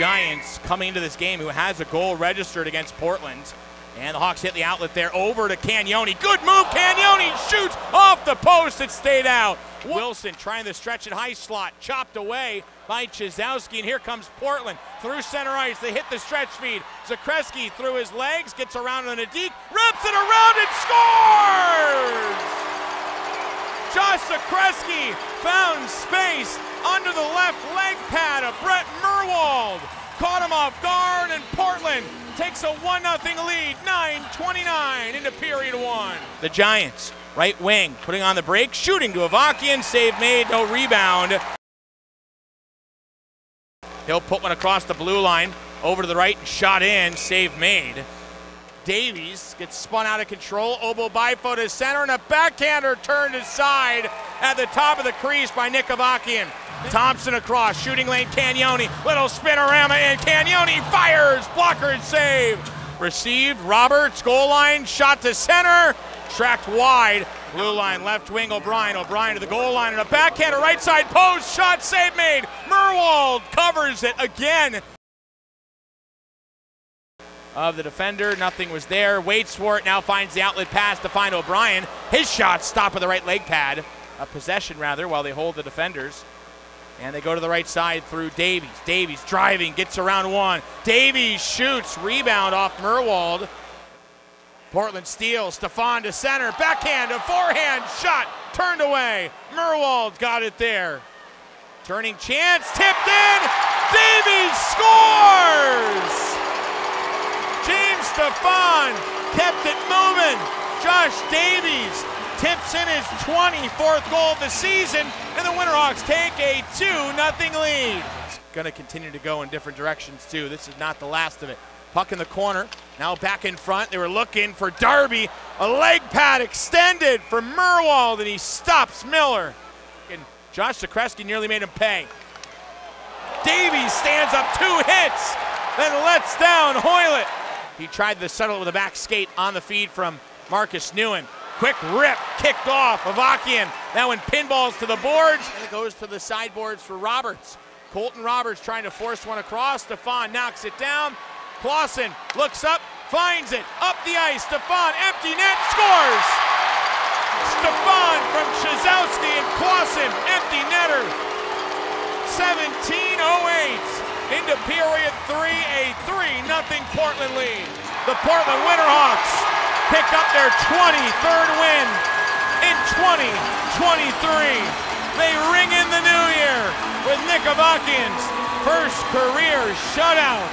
Giants coming into this game who has a goal registered against Portland. And the Hawks hit the outlet there over to Cagnoni. Good move, Cagnoni shoots off the post. It stayed out. Wilson trying to stretch it high slot, chopped away by Chyzowski. And here comes Portland through center ice. They hit the stretch feed. Zakreski through his legs, gets around on a deke, rips it around and scores! Josh Zakreski found space under the left leg pad of Brett Mirwald. Caught him off guard, and Portland takes a 1 0 lead, 9 29 into period one. The Giants, right wing, putting on the break, shooting to Avakian, save made, no rebound. He'll put one across the blue line, over to the right, and shot in, save made. Davies gets spun out of control. Obo Bifo to center, and a backhander turned aside at the top of the crease by Nick Avakian. Thompson across, shooting lane, Cagnoni. Little spinorama, and Cagnoni fires. Blocker and save. Received, Roberts, goal line, shot to center. Tracked wide. Blue line, left wing, O'Brien. O'Brien to the goal line, and a backhand, backhander, right side post. Shot save made. Mirwald covers it again of the defender. Nothing was there. Waits for it. Now finds the outlet pass to find O'Brien. His shot stop with the right leg pad. A possession, rather, while they hold the defenders. And they go to the right side through Davies. Davies driving, gets around one. Davies shoots, rebound off Mirwald. Portland steals. Stefan to center. Backhand, a forehand shot, turned away. Mirwald got it there. Turning chance, tipped in. Davies scores! James Stefan kept it moving. Josh Davies tips in his 24th goal of the season, and the Winterhawks take a 2 0 lead. It's going to continue to go in different directions, too. This is not the last of it. Puck in the corner, now back in front. They were looking for Darby. A leg pad extended for Mirwald, and he stops Miller. And Josh Zakreski nearly made him pay. Davies stands up two hits, then lets down Hoylett. He tried to settle it with a back skate on the feed from Marcus Nguyen. Quick rip, kicked off. Avakian That one pinballs to the boards. And it goes to the sideboards for Roberts. Colton Roberts trying to force one across. Stefan knocks it down. Klassen looks up, finds it. Up the ice. Stefan, empty net, scores! Stefan from Chyzowski and Clausen, empty netter. 17.08 into period three, a 3 nothing Portland lead. The Portland Winterhawks pick up their 23rd win in 2023. They ring in the new year with Nick Avakian's first career shutout.